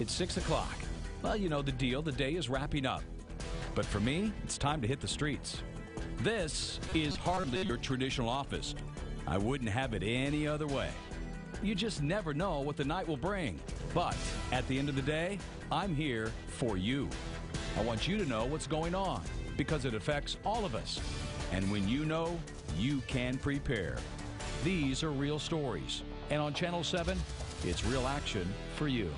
It's 6 o'clock. Well, you know the deal. The day is wrapping up. But for me, it's time to hit the streets. This is hardly your traditional office. I wouldn't have it any other way. You just never know what the night will bring. But at the end of the day, I'm here for you. I want you to know what's going on because it affects all of us. And when you know, you can prepare. These are real stories. And on Channel 7, it's real action for you.